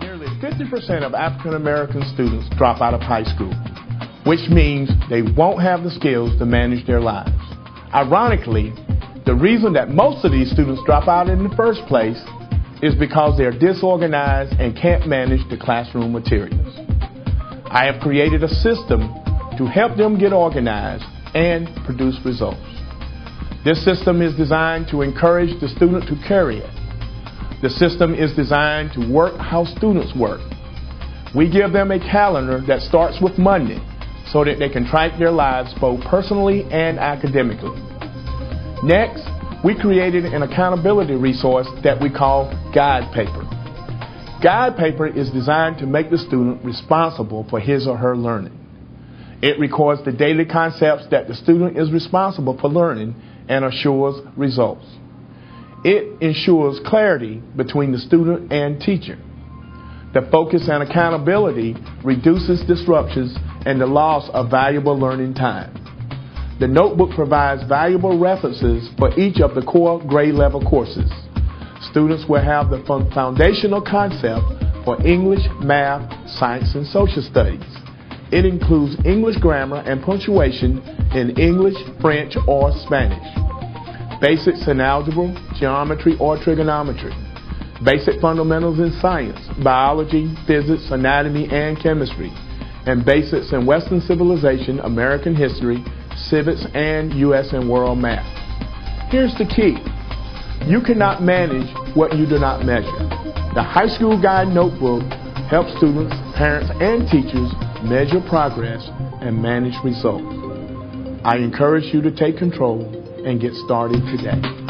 Nearly 50% of African American students drop out of high school, which means they won't have the skills to manage their lives. Ironically, the reason that most of these students drop out in the first place is because they're disorganized and can't manage the classroom materials. I have created a system to help them get organized and produce results. This system is designed to encourage the student to carry it. The system is designed to work how students work. We give them a calendar that starts with Monday so that they can track their lives both personally and academically. Next, we created an accountability resource that we call Guide Paper. Guide Paper is designed to make the student responsible for his or her learning. It records the daily concepts that the student is responsible for learning and assures results. It ensures clarity between the student and teacher. The focus and accountability reduces disruptions and the loss of valuable learning time. The notebook provides valuable references for each of the core grade level courses. Students will have the foundational concept for English, math, science, and social studies. It includes English grammar and punctuation in English, French, or Spanish. Basics in algebra, geometry, or trigonometry. Basic fundamentals in science, biology, physics, anatomy, and chemistry. And basics in Western civilization, American history, civics, and U.S. and world math. Here's the key. You cannot manage what you do not measure. The High School Guide Notebook helps students, parents, and teachers measure progress and manage results. I encourage you to take control and get started today.